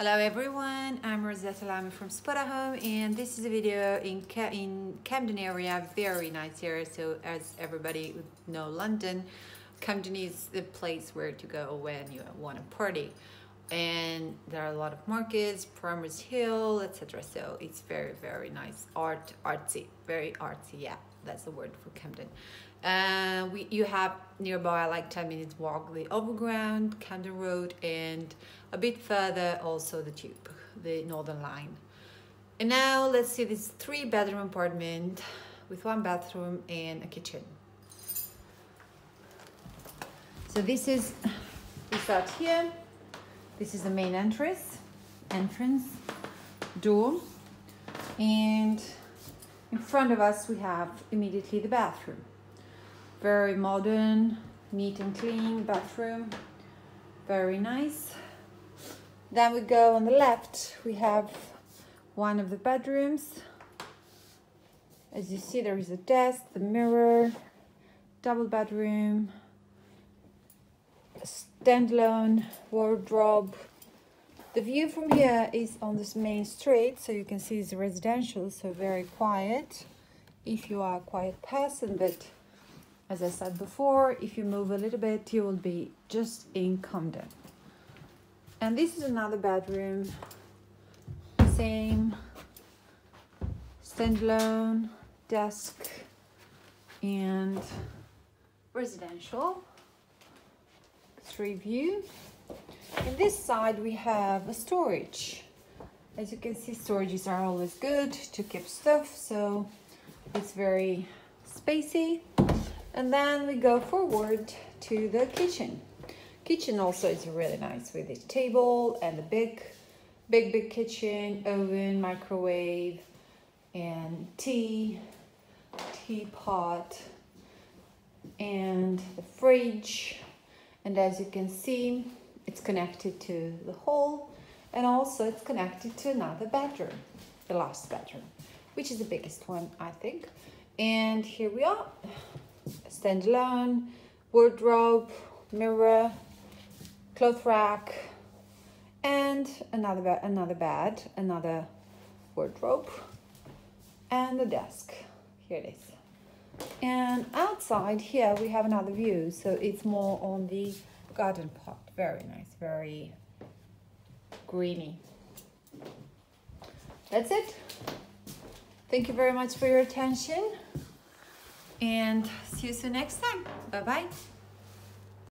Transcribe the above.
Hello everyone, I'm Rosetta Lamy from Spotahome and this is a video in, in Camden area, very nice area. So as everybody know London, Camden is the place where to go when you want to party. And there are a lot of markets, Primrose Hill, etc. So it's very, very nice, art, artsy, very artsy, yeah, that's the word for Camden. Uh, we, you have nearby like 10 minutes walk the overground, Camden Road and a bit further also the tube, the Northern Line. And now let's see this three bedroom apartment with one bathroom and a kitchen. So this is, we start here. This is the main entrance, entrance door. And in front of us, we have immediately the bathroom. Very modern, neat and clean bathroom. Very nice. Then we go on the left, we have one of the bedrooms. As you see, there is a desk, the mirror, double bedroom, standalone wardrobe. The view from here is on this main street, so you can see it's residential, so very quiet. If you are a quiet person, but as I said before, if you move a little bit, you will be just in Camden. And this is another bedroom. Same standalone desk and residential. Three view. In this side we have a storage. As you can see, storages are always good to keep stuff, so it's very spacey. And then we go forward to the kitchen. Kitchen also is really nice with a table and the big, big, big kitchen, oven, microwave, and tea, teapot, and the fridge. And as you can see, it's connected to the hall and also it's connected to another bedroom, the last bedroom, which is the biggest one, I think. And here we are, standalone, wardrobe, mirror, cloth rack, and another bed, another bed, another wardrobe, and a desk. Here it is. And outside here we have another view, so it's more on the garden pot. Very nice, very greeny. That's it. Thank you very much for your attention and see you soon next time. Bye-bye.